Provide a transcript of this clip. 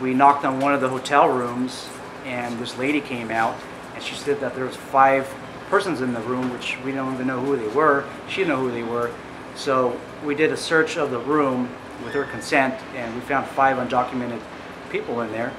We knocked on one of the hotel rooms and this lady came out and she said that there was five persons in the room, which we don't even know who they were. She didn't know who they were. So we did a search of the room with her consent and we found five undocumented people in there.